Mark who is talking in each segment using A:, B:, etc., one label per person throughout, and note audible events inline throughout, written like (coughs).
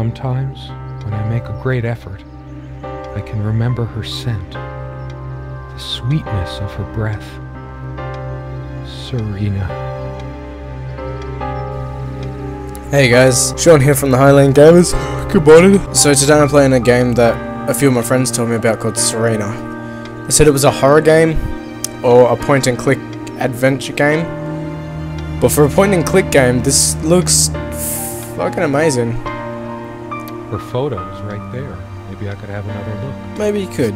A: Sometimes, when I make a great effort, I can remember her scent, the sweetness of her breath. Serena.
B: Hey guys, Shaun here from the HighLANGamers. Good morning. So today I'm playing a game that a few of my friends told me about called Serena. They said it was a horror game or a point and click adventure game. But for a point and click game, this looks fucking amazing.
A: Her photo is right there. Maybe I could have another look.
B: Maybe you could.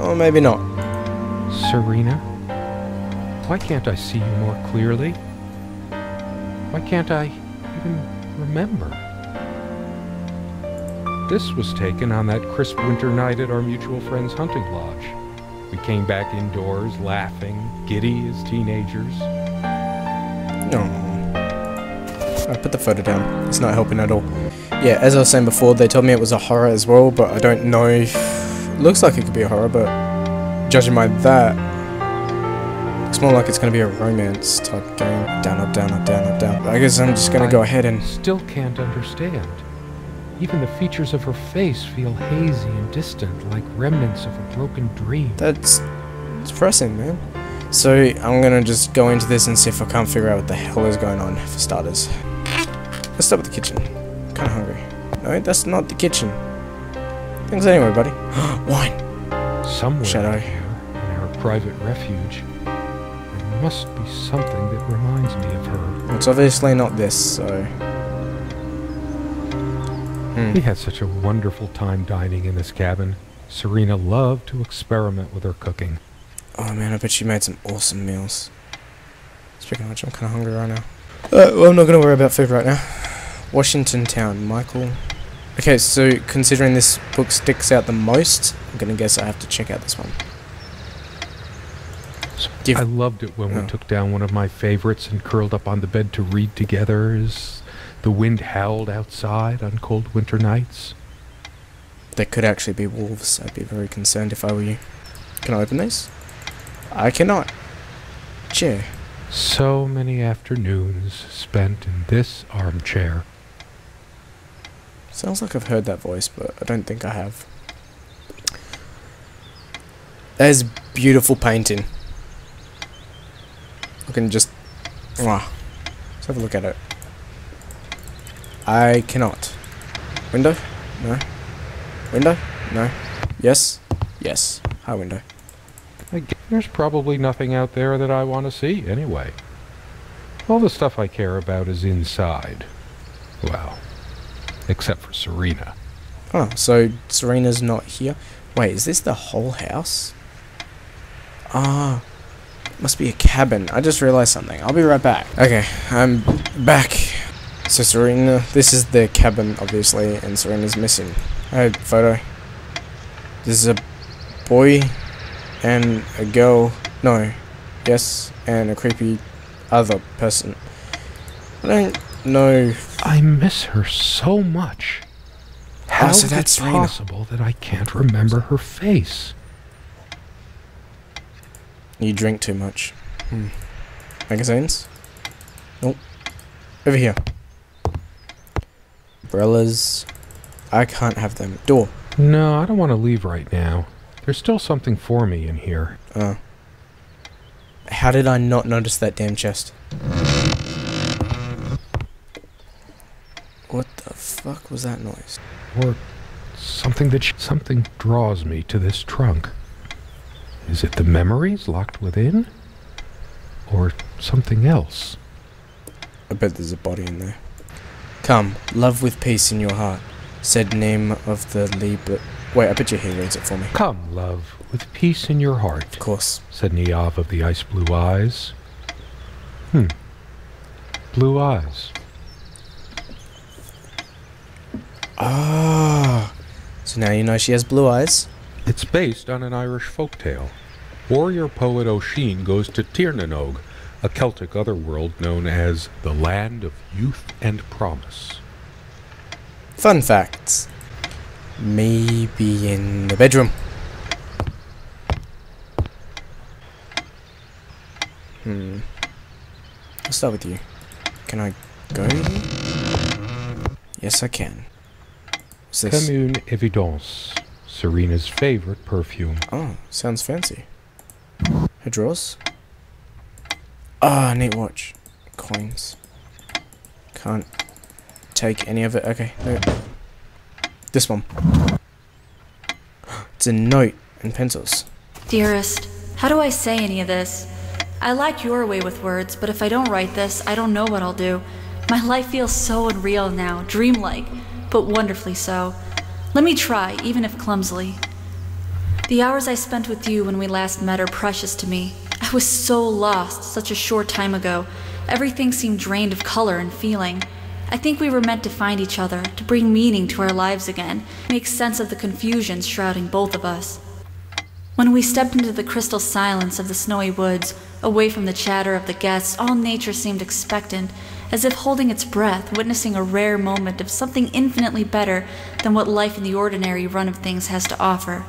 B: Or maybe not.
A: Serena? Why can't I see you more clearly? Why can't I even remember? This was taken on that crisp winter night at our mutual friend's hunting lodge. We came back indoors, laughing, giddy as teenagers.
B: No. I put the photo down. It's not helping at all. Yeah, as I was saying before, they told me it was a horror as well, but I don't know if... It looks like it could be a horror, but judging by that, it's more like it's going to be a romance type game. Down, up, down, up, down, up, down. I guess I'm just going to go ahead and...
A: Still can't understand. Even the features of her face feel hazy and distant, like remnants of a broken dream.
B: That's depressing, man. So I'm gonna just go into this and see if I can't figure out what the hell is going on for starters. Let's start with the kitchen. Kinda hungry. No, that's not the kitchen. Thanks anyway, buddy. (gasps) Wine!
A: Somewhere
B: Shadow.
A: here, in our private refuge, there must be something that reminds me of her.
B: It's obviously not this, so... Hmm.
A: We had such a wonderful time dining in this cabin. Serena loved to experiment with her cooking.
B: Oh man, I bet she made some awesome meals. Speaking of which, I'm kinda hungry right now. Uh, well, I'm not gonna worry about food right now. Washington Town, Michael. Okay, so considering this book sticks out the most, I'm gonna guess I have to check out this one.
A: I loved it when
B: Oh.
A: we took down one of my favorites and curled up on the bed to read together as the wind howled outside on cold winter nights.
B: There could actually be wolves. I'd be very concerned if I were you. Can I open these? I cannot. Chair.
A: So many afternoons spent in this armchair.
B: Sounds like I've heard that voice, but I don't think I have. There's beautiful painting. I can just... Mwah. Let's have a look at it. I cannot. Window? No. Window? No. Yes? Yes. Hi, window.
A: There's probably nothing out there that I want to see anyway. All the stuff I care about is inside. Well, except for Serena.
B: Oh, so Serena's not here. Wait, is this the whole house? Ah, must be a cabin. I just realized something. I'll be right back. Okay, I'm back. So Serena, this is the cabin, obviously, and Serena's missing. Hey, photo. This is a boy and a girl. No, yes, and a creepy other person. I don't know.
A: I miss her so much. How
B: Oh, so
A: is it
B: Serena.
A: possible that I can't remember her face?
B: You drink too much. Hmm. Magazines? Nope. Over here. Umbrellas. I can't have them. Door.
A: No, I don't want to leave right now. There's still something for me in here.
B: Oh. How did I not notice that damn chest? What the fuck was that noise?
A: Or something that sh- something draws me to this trunk. Is it the memories locked within? Or something else?
B: I bet there's a body in there. Come, love with peace in your heart, said name of the Libra. Wait, I bet you he reads it for me.
A: Come, love, with peace in your heart,
B: Of course.
A: said Niamh of the ice blue eyes. Hmm. Blue eyes.
B: Ah. So now you know she has blue eyes.
A: It's based on an Irish folk tale. Warrior poet Oisin goes to Tir na nOg, a Celtic otherworld known as the Land of Youth and Promise.
B: Fun facts. Maybe in the bedroom. Hmm. I'll start with you. Can I go? Yes, I can. What's this?
A: Commune Evidence. Serena's favorite perfume.
B: Oh, sounds fancy. Her drawers? Ah, neat watch. Coins. Can't take any of it. Okay, no. This one. It's a note and pencils.
C: Dearest, how do I say any of this? I like your way with words, but if I don't write this, I don't know what I'll do. My life feels so unreal now, dreamlike, but wonderfully so. Let me try, even if clumsily. The hours I spent with you when we last met are precious to me. I was so lost such a short time ago. Everything seemed drained of color and feeling. I think we were meant to find each other, to bring meaning to our lives again, make sense of the confusion shrouding both of us. When we stepped into the crystal silence of the snowy woods, away from the chatter of the guests, all nature seemed expectant, as if holding its breath, witnessing a rare moment of something infinitely better than what life in the ordinary run of things has to offer.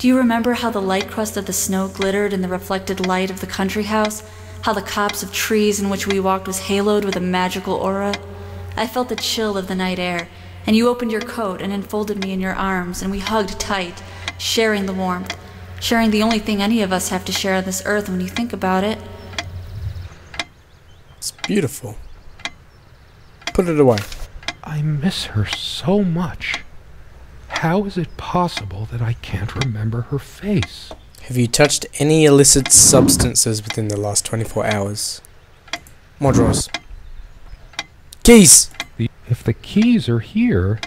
C: Do you remember how the light crust of the snow glittered in the reflected light of the country house? How the copse of trees in which we walked was haloed with a magical aura? I felt the chill of the night air, and you opened your coat and enfolded me in your arms, and we hugged tight, sharing the warmth, sharing the only thing any of us have to share on this earth when you think about it.
B: Beautiful. Put it away.
A: I miss her so much. How is it possible that I can't remember her face?
B: Have you touched any illicit substances within the last 24 hours? More drawers. Keys!
A: The, if the keys are here,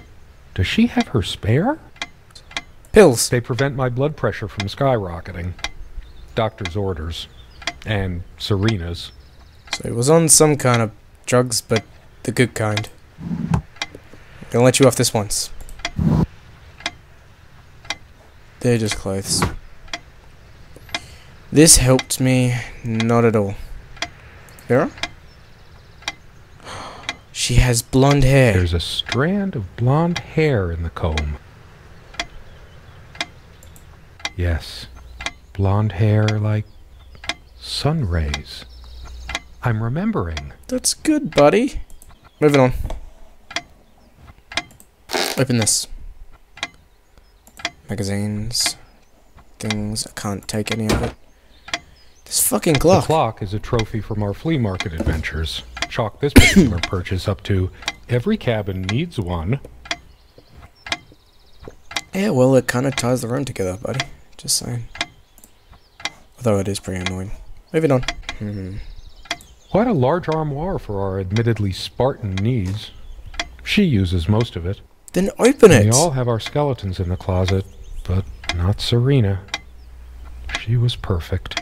A: does she have her spare?
B: Pills.
A: They prevent my blood pressure from skyrocketing. Doctor's orders. And Serena's.
B: So it was on some kind of drugs, but the good kind. I'm gonna let you off this once. They're just clothes. This helped me not at all. Vera? She has blonde hair.
A: There's a strand of blonde hair in the comb. Yes, blonde hair like sun rays. I'm remembering.
B: That's good, buddy. Moving on. Open this. Magazines. Things. I can't take any of it. This fucking clock.
A: The
B: clock.
A: is a trophy from our flea market adventures. Chalk this particular (coughs) purchase up to every cabin needs one.
B: Yeah, well, it kind of ties the room together, buddy. Just saying. Although it is pretty annoying. Moving on. Hmm.
A: Quite a large armoire for our admittedly Spartan needs. She uses most of it.
B: Then open it.
A: We all have our skeletons in the closet, but not Serena. She was perfect.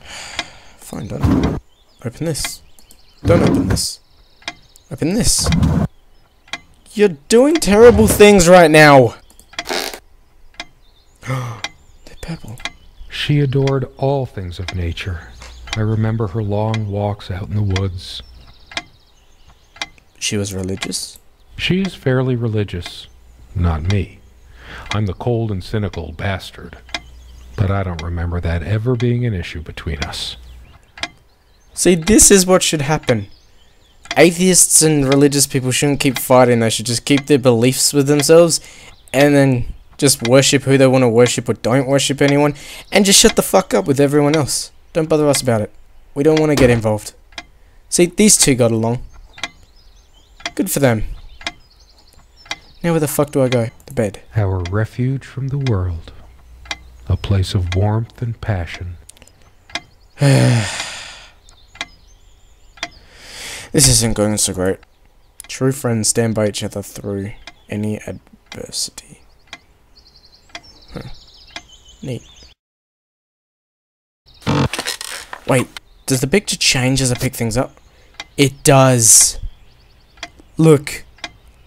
B: Fine, done. Open this. Don't open this. Open this. You're doing terrible things right now. (gasps) They're purple.
A: She adored all things of nature. I remember her long walks out in the woods.
B: She was religious.
A: She is fairly religious. Not me. I'm the cold and cynical bastard. But I don't remember that ever being an issue between us.
B: See, this is what should happen. Atheists and religious people shouldn't keep fighting. They should just keep their beliefs with themselves and then just worship who they want to worship or don't worship anyone and just shut the fuck up with everyone else. Don't bother us about it. We don't want to get involved. See, these two got along. Good for them. Now where the fuck do I go? To bed.
A: Our refuge from the world. A place of warmth and passion. (sighs)
B: This isn't going so great. True friends stand by each other through any adversity. Huh. Neat. Wait, does the picture change as I pick things up? It does. Look,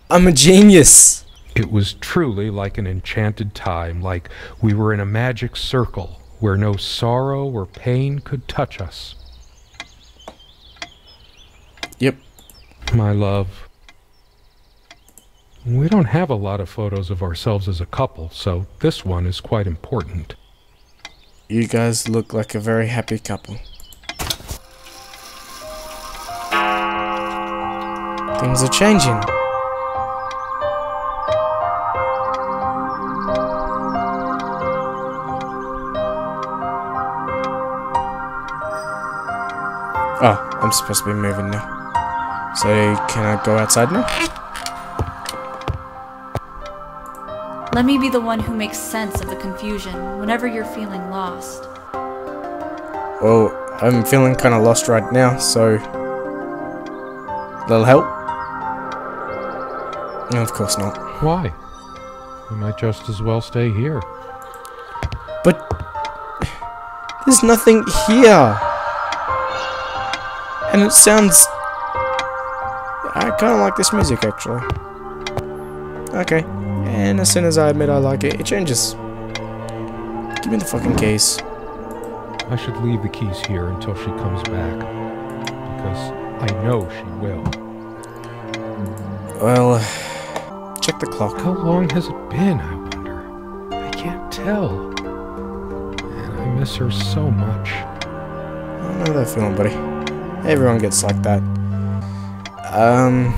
B: I'm a genius.
A: It was truly like an enchanted time, like we were in a magic circle where no sorrow or pain could touch us.
B: Yep.
A: My love. We don't have a lot of photos of ourselves as a couple, so this one is quite important.
B: You guys look like a very happy couple. Things are changing. Oh, I'm supposed to be moving now. So can I go outside now?
C: Let me be the one who makes sense of the confusion whenever you're feeling lost.
B: Well, I'm feeling kind of lost right now, so... Little help? No, of course not.
A: Why? We might just as well stay here.
B: But... There's nothing here! And it sounds... I kind of like this music, actually. Okay. And as soon as I admit I like it, it changes. Give me the fucking keys.
A: I should leave the keys here until she comes back. Because I know she will.
B: Well, check the clock.
A: How long has it been, I wonder? I can't tell. And I miss her so much.
B: I know that feeling, buddy. Everyone gets like that. Um,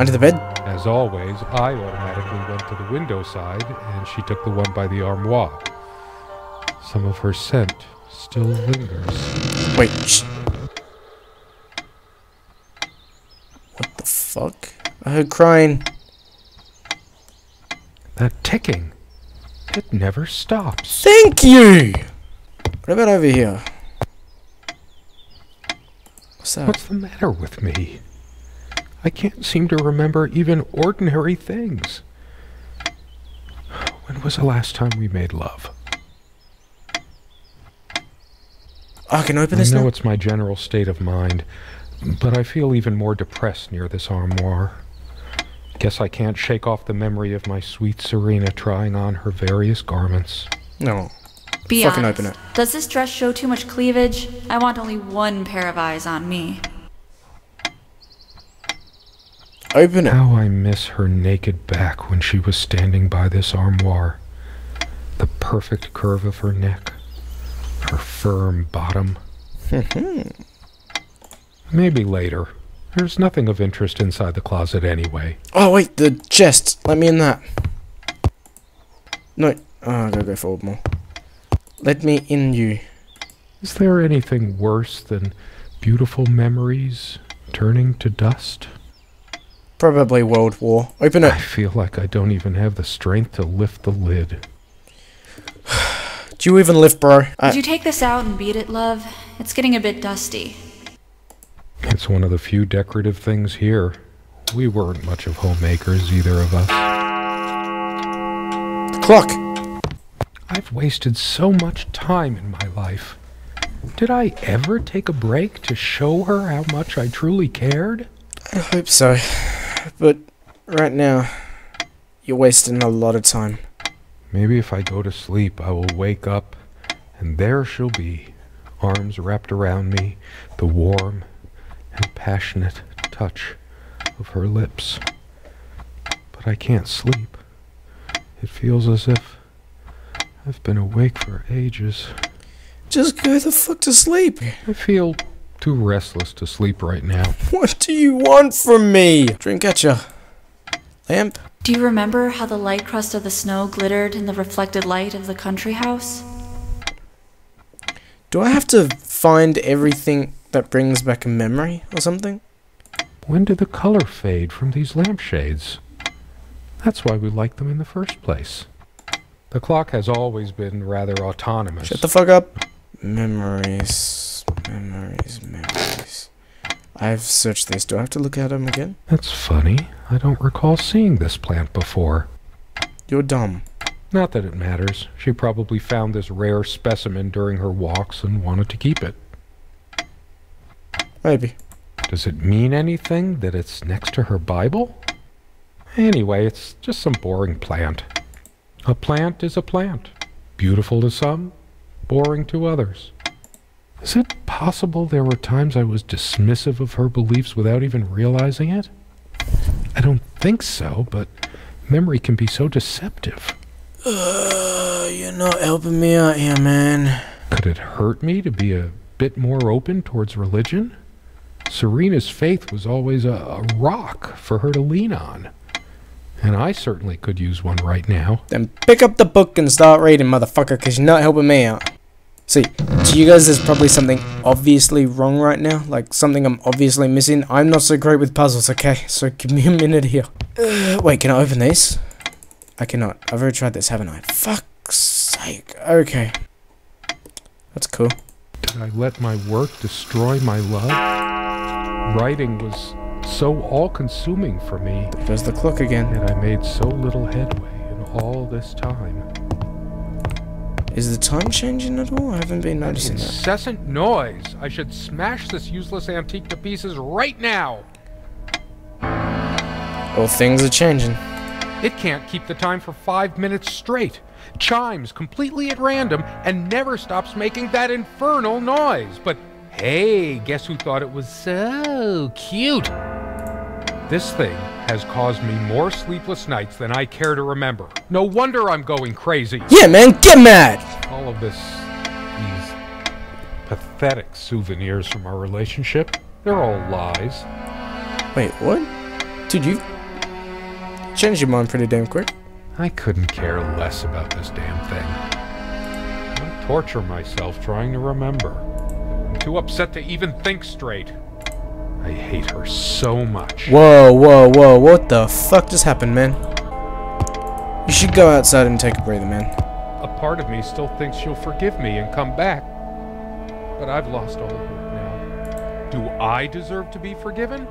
B: under the bed?
A: As always, I automatically went to the window side, and she took the one by the armoire. Some of her scent still lingers.
B: Wait, sh- What the fuck? I heard crying.
A: That ticking. It never stops.
B: Thank you! What about over here? What's that?
A: What's the matter with me? I can't seem to remember even ordinary things. When was the last time we made love?
B: I can open this
A: I
B: this
A: know
B: now?
A: it's my general state of mind, but I feel even more depressed near this armoire. Guess I can't shake off the memory of my sweet Serena trying on her various garments.
B: No.
C: Be
B: Fucking
C: honest.
B: open it.
C: Does this dress show too much cleavage? I want only one pair of eyes on me.
B: Open it.
A: How I miss her naked back when she was standing by this armoire. The perfect curve of her neck, her firm bottom. Mm-hmm. Maybe later. There's nothing of interest inside the closet anyway.
B: Oh, wait, the chest. Let me in that. No. Ah, oh, I gotta go forward more. Let me in you.
A: Is there anything worse than beautiful memories turning to dust?
B: Probably World War. Open it.
A: I feel like I don't even have the strength to lift the lid. (sighs)
B: Do you even lift, bro? I,
C: Did you take this out and beat it, love? It's getting a bit dusty.
A: It's one of the few decorative things here. We weren't much of homemakers, either of us.
B: the clock.
A: I've wasted so much time in my life. Did I ever take a break to show her how much I truly cared?
B: I hope so. But right now, you're wasting a lot of time.
A: Maybe if I go to sleep, I will wake up, and there she'll be, arms wrapped around me, the warm and passionate touch of her lips. But I can't sleep. It feels as if I've been awake for ages.
B: Just go the fuck to sleep.
A: I feel too restless to sleep right now. (laughs)
B: What do you want from me? Drink Dreamcatcher. Lamp?
C: Do you remember how the light crust of the snow glittered in the reflected light of the country house?
B: Do I have to find everything that brings back a memory or something?
A: When did the color fade from these lampshades? That's why we liked them in the first place. The clock has always been rather autonomous.
B: Shut the fuck up. Memories. Memories. Memories. I've searched this. Do I have to look at them again?
A: That's funny. I don't recall seeing this plant before.
B: You're dumb.
A: Not that it matters. She probably found this rare specimen during her walks and wanted to keep it.
B: Maybe.
A: Does it mean anything that it's next to her Bible? Anyway, it's just some boring plant. A plant is a plant. Beautiful to some, boring to others. Is it possible there were times I was dismissive of her beliefs without even realizing it? I don't think so, but memory can be so deceptive.
B: Uh, you're not helping me out here, man.
A: Could it hurt me to be a bit more open towards religion? Serena's faith was always a, a rock for her to lean on. And I certainly could use one right now.
B: Then pick up the book and start reading, motherfucker, because you're not helping me out. See, to you guys, there's probably something obviously wrong right now. Like, something I'm obviously missing. I'm not so great with puzzles, okay? So (laughs) give me a minute here. Uh, (sighs) wait, can I open these? I cannot. I've already tried this, haven't I? Fuck's sake. Okay. That's cool.
A: Did I let my work destroy my love? Writing was so all-consuming for me,
B: There's the clock again.
A: yet I made so little headway in all this time.
B: Is the time changing at all? I haven't been noticing that.
A: Incessant noise! I should smash this useless antique to pieces right now!
B: All things are changing.
A: It can't keep the time for five minutes straight. Chimes completely at random and never stops making that infernal noise. But hey, guess who thought it was so cute? This thing has caused me more sleepless nights than I care to remember. No wonder I'm going crazy.
B: Yeah, man, get mad!
A: All of this, these pathetic souvenirs from our relationship, they're all lies.
B: Wait, what? Dude, you changed your mind pretty damn quick.
A: I couldn't care less about this damn thing. I torture myself trying to remember. I'm too upset to even think straight. I hate her so much.
B: Whoa, whoa, whoa, what the fuck just happened, man? You should go outside and take a breather, man.
A: A part of me still thinks she'll forgive me and come back. But I've lost all hope now. Do I deserve to be forgiven?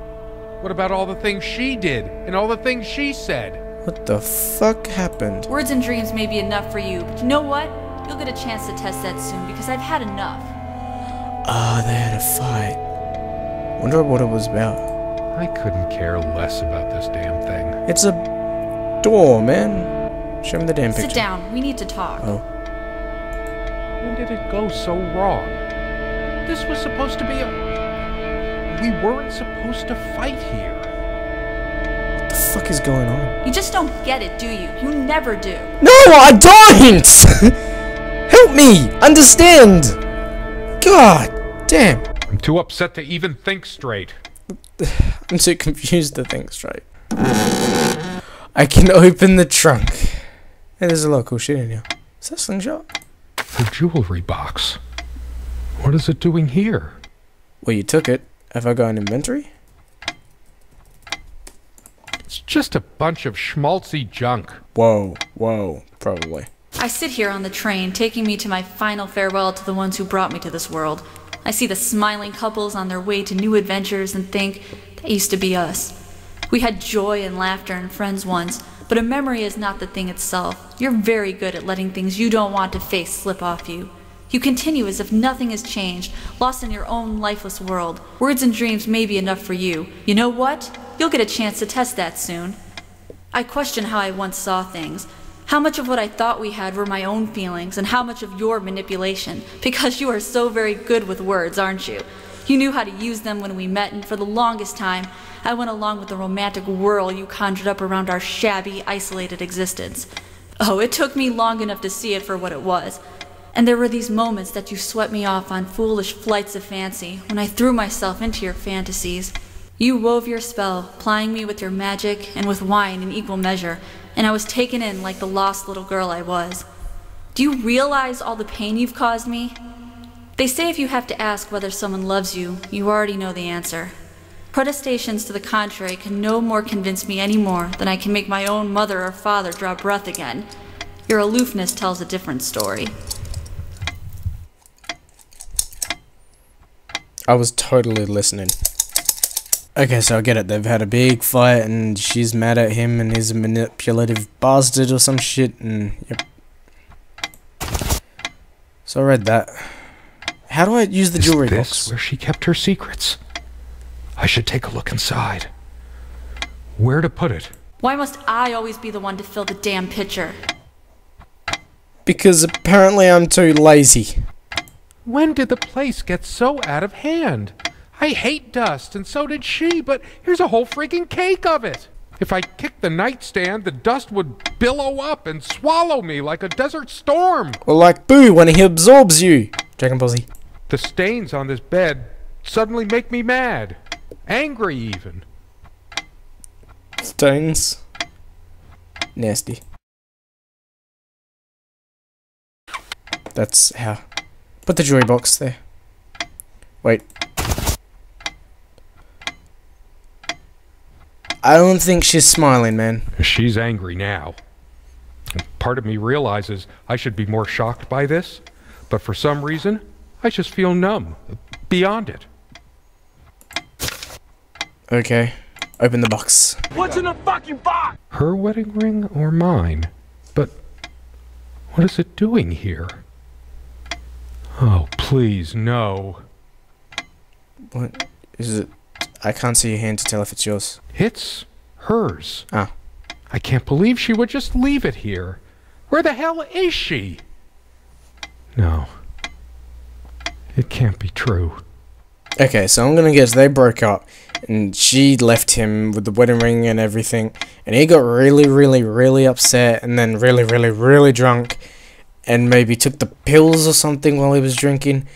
A: What about all the things she did and all the things she said?
B: What the fuck happened?
C: Words and dreams may be enough for you, but you know what? You'll get a chance to test that soon because I've had enough.
B: Ah, they had a fight. Wonder what it was about.
A: I couldn't care less about this damn thing.
B: It's a door, man. Show me the damn picture.
C: Sit down. We need to talk.
B: Oh.
A: When did it go so wrong? This was supposed to be a. We weren't supposed to fight here.
B: What the fuck is going on?
C: You just don't get it, do you? You never do.
B: No, I don't! (laughs) Help me! Understand! God damn.
A: I'm too upset to even think straight. (sighs)
B: I'm too confused to think straight. I can open the trunk. Hey, there's a lot of cool shit in here. Is that a slingshot?
A: The jewelry box. What is it doing here?
B: Well, you took it. Have I got an inventory?
A: It's just a bunch of schmaltzy junk.
B: Whoa, whoa, probably.
C: I sit here on the train, taking me to my final farewell to the ones who brought me to this world. I see the smiling couples on their way to new adventures and think, that used to be us. We had joy and laughter and friends once, but a memory is not the thing itself. You're very good at letting things you don't want to face slip off you. You continue as if nothing has changed, lost in your own lifeless world. Words and dreams may be enough for you. You know what? You'll get a chance to test that soon. I question how I once saw things. How much of what I thought we had were my own feelings, and how much of your manipulation. Because you are so very good with words, aren't you? You knew how to use them when we met, and for the longest time, I went along with the romantic whirl you conjured up around our shabby, isolated existence. Oh, it took me long enough to see it for what it was. And there were these moments that you swept me off on foolish flights of fancy when I threw myself into your fantasies. You wove your spell, plying me with your magic and with wine in equal measure, and I was taken in like the lost little girl I was. Do you realize all the pain you've caused me? They say if you have to ask whether someone loves you, you already know the answer. Protestations to the contrary can no more convince me any more than I can make my own mother or father draw breath again. Your aloofness tells a different story.
B: I was totally listening. Okay, so I get it. They've had a big fight, and she's mad at him, and he's a manipulative bastard or some shit, and yep. So I read that. How do I use the
A: Is
B: jewelry
A: this
B: box?
A: where she kept her secrets? I should take a look inside. Where to put it?
C: Why must I always be the one to fill the damn pitcher?
B: Because apparently I'm too lazy.
A: When did the place get so out of hand? I hate dust, and so did she, but here's a whole freaking cake of it. If I kicked the nightstand, the dust would billow up and swallow me like a desert storm.
B: Or like Boo when he absorbs you. Dragon Ball Z.
A: The stains on this bed suddenly make me mad. Angry, even.
B: Stains. Nasty. That's how Put the jewelry box there. Wait. I don't think she's smiling, man.
A: She's angry now. Part of me realizes I should be more shocked by this, but for some reason, I just feel numb, beyond it.
B: Okay. Open the box.
D: What's in the fucking box?
A: Her wedding ring or mine? But what is it doing here? Oh, please, no.
B: What is it? I can't see your hand to tell if it's yours.
A: It's hers.
B: Ah.
A: I can't believe she would just leave it here. Where the hell is she? No. It can't be true.
B: Okay, so I'm gonna guess they broke up, and she left him with the wedding ring and everything, and he got really, really, really upset, and then really, really, really drunk, and maybe took the pills or something while he was drinking,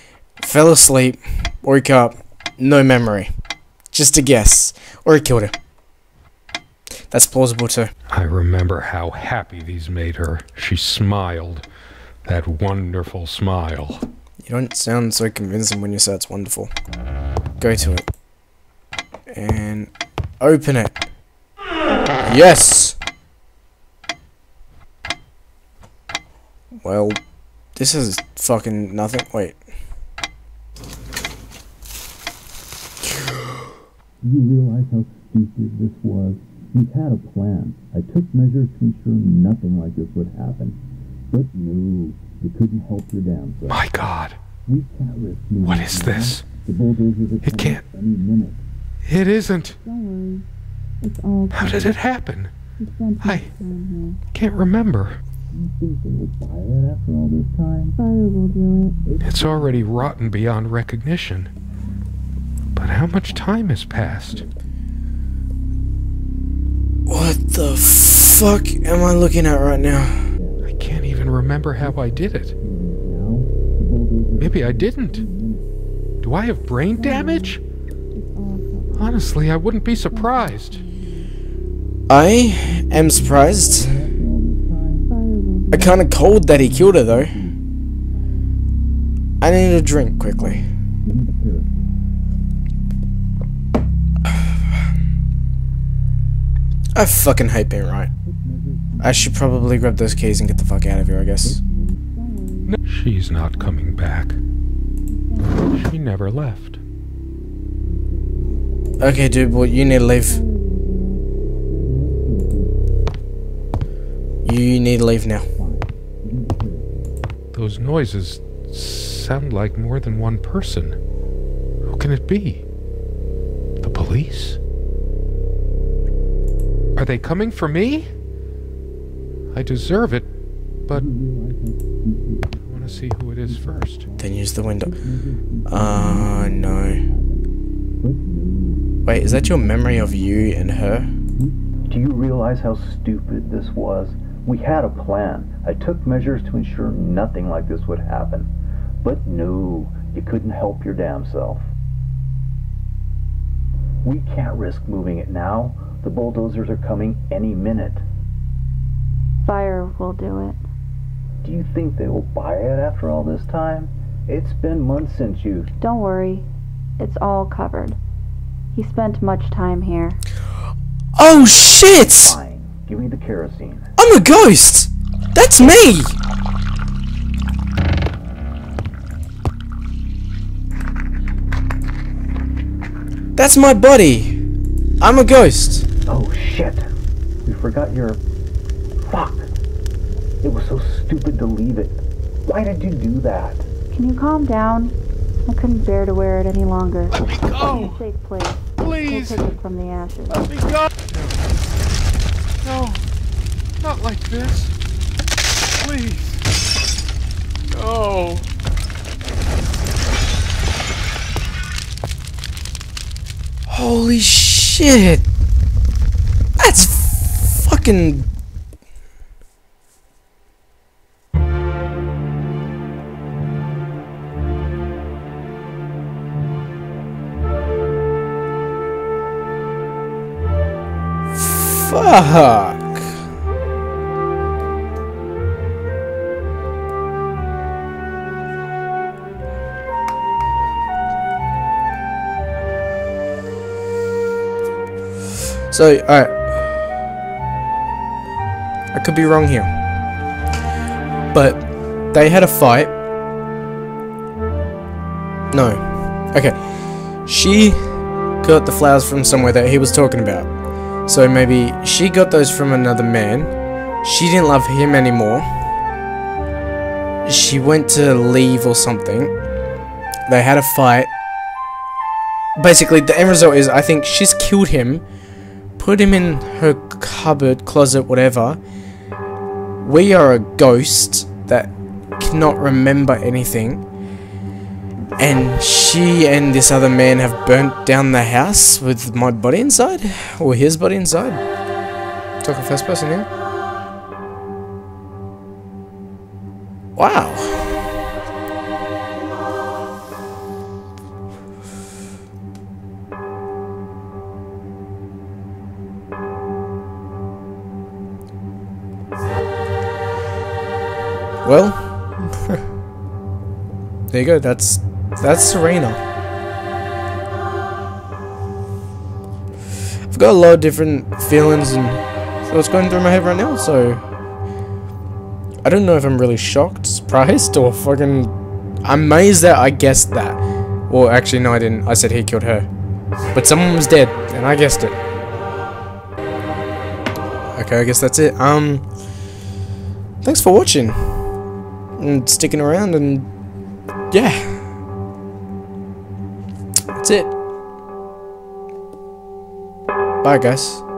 B: fell asleep, woke up, no memory. Just a guess. Or he killed her. That's plausible too.
A: I remember how happy these made her. She smiled. That wonderful smile.
B: You don't sound so convincing when you say it's wonderful. Go to it. And open it. Yes! Well, this is fucking nothing. Wait.
E: Do you realize how stupid this was? We had a plan. I took measures to ensure nothing like this would happen. But no, you couldn't help your damn self.
A: My God.
E: We can't risk moving
A: What is this?
E: The bulldozers are
A: It can't-
E: any minute.
A: It isn't.
F: Don't worry. It's all
A: How did it happen? I can't remember.
E: You think they will buy it after all this time?
F: Fire will do it.
A: It's already rotten beyond recognition. But how much time has passed?
B: What the fuck am I looking at right now?
A: I can't even remember how I did it.
E: Now, the bulldozers
A: Maybe I didn't. Do I have brain damage?
F: It's all covered.
A: Honestly, I wouldn't be surprised.
B: I am surprised. I kinda cold that he killed her though. I need a drink quickly. I fucking hate being right. I should probably grab those keys and get the fuck out of here, I guess.
A: She's not coming back. She never left.
B: Okay, dude, well, you need to leave. You need to leave now.
A: Those noises sound like more than one person. Who can it be? The police? Are they coming for me? I deserve it, but I want to see who it is first.
B: Then use the window. Oh, no. Wait, is that your memory of you and her?
G: Do you realize how stupid this was? We had a plan. I took measures to ensure nothing like this would happen. But no, you couldn't help your damn self. We can't risk moving it now. The bulldozers are coming any minute.
F: Fire will do it.
G: Do you think they will buy it after all this time? It's been months since you.
F: Don't worry. It's all covered. He spent much time here.
B: Oh, shit!
G: Fine. Give me the kerosene.
B: I'm a ghost! That's me! That's my body! I'm a ghost!
G: Oh shit! We forgot your. Fuck! It was so stupid to leave it. Why did you do that?
F: Can you calm down? I couldn't bear to wear it any longer.
A: Let me
F: In a
A: go!
F: safe place.
A: Please!
F: We'll pick it from the ashes.
A: Let me go! No. No. Not like this. Please. No.
B: Holy shit! fucking Fuck. So, alright. I could be wrong here. But they had a fight. No. Okay. She got the flowers from somewhere that he was talking about. So maybe she got those from another man. She didn't love him anymore. She went to leave or something. They had a fight. Basically, the end result is I think she's killed him, put him in her cupboard, closet, whatever. We are a ghost that cannot remember anything. And she and this other man have burnt down the house with my body inside? Or his body inside? Talking first person here. Wow. Well, (laughs) there you go. That's that's Serena. I've got a lot of different feelings and what's going through my head right now. So I don't know if I'm really shocked, surprised, or fucking amazed that I guessed that. Well, actually, no, I didn't. I said he killed her, but someone was dead, and I guessed it. Okay, I guess that's it. Um, thanks for watching and sticking around and yeah. That's it. Bye guys